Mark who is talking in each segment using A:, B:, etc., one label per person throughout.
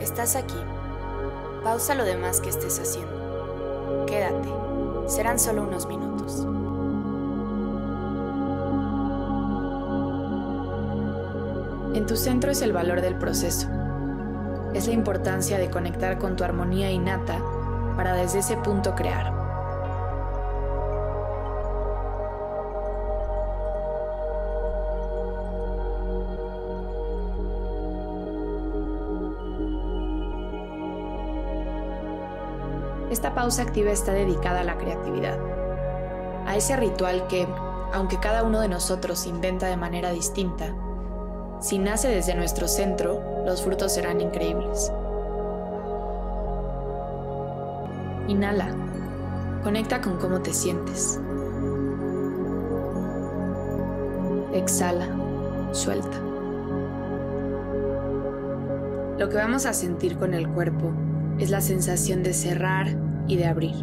A: Estás aquí. Pausa lo demás que estés haciendo. Quédate. Serán solo unos minutos. En tu centro es el valor del proceso. Es la importancia de conectar con tu armonía innata para desde ese punto crear. Esta pausa activa está dedicada a la creatividad, a ese ritual que, aunque cada uno de nosotros inventa de manera distinta, si nace desde nuestro centro, los frutos serán increíbles. Inhala. Conecta con cómo te sientes. Exhala. Suelta. Lo que vamos a sentir con el cuerpo es la sensación de cerrar y de abrir.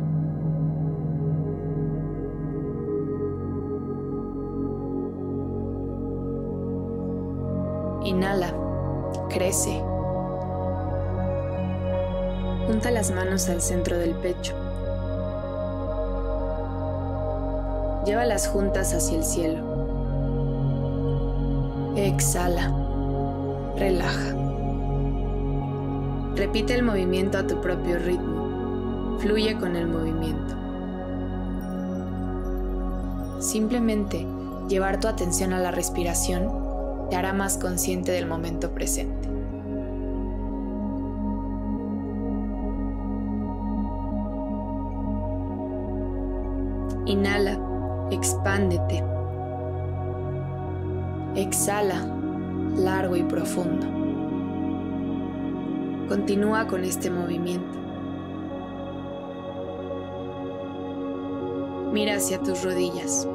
A: Inhala, crece. Junta las manos al centro del pecho. Llévalas juntas hacia el cielo. Exhala. Relaja. Repite el movimiento a tu propio ritmo. Fluye con el movimiento. Simplemente llevar tu atención a la respiración te hará más consciente del momento presente. Inhala, expándete. Exhala, largo y profundo. Continúa con este movimiento. Mira hacia tus rodillas.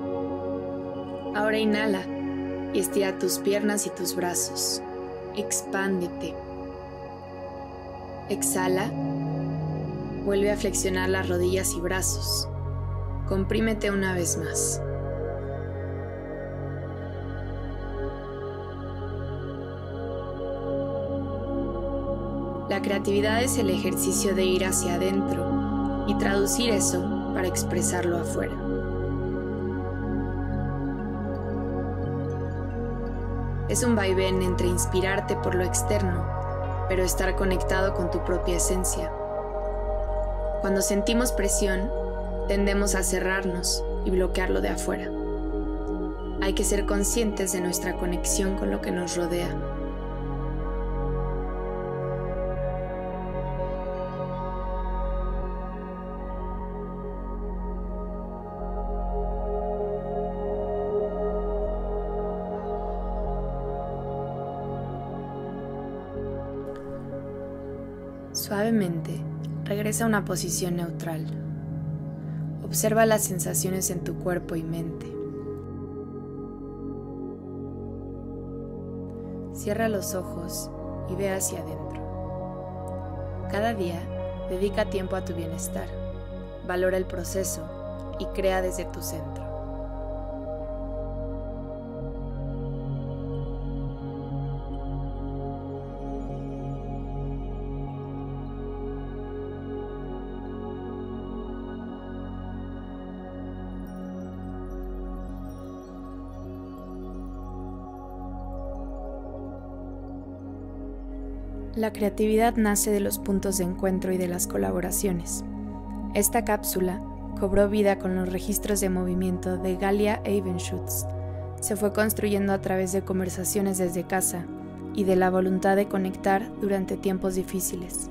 A: Ahora inhala y estira tus piernas y tus brazos. Expándete. Exhala. Vuelve a flexionar las rodillas y brazos. Comprímete una vez más. La creatividad es el ejercicio de ir hacia adentro y traducir eso para expresarlo afuera. Es un vaivén entre inspirarte por lo externo, pero estar conectado con tu propia esencia. Cuando sentimos presión, tendemos a cerrarnos y bloquearlo de afuera. Hay que ser conscientes de nuestra conexión con lo que nos rodea. Suavemente, regresa a una posición neutral. Observa las sensaciones en tu cuerpo y mente. Cierra los ojos y ve hacia adentro. Cada día, dedica tiempo a tu bienestar. Valora el proceso y crea desde tu centro. La creatividad nace de los puntos de encuentro y de las colaboraciones. Esta cápsula cobró vida con los registros de movimiento de Galia Evenschutz. Se fue construyendo a través de conversaciones desde casa y de la voluntad de conectar durante tiempos difíciles.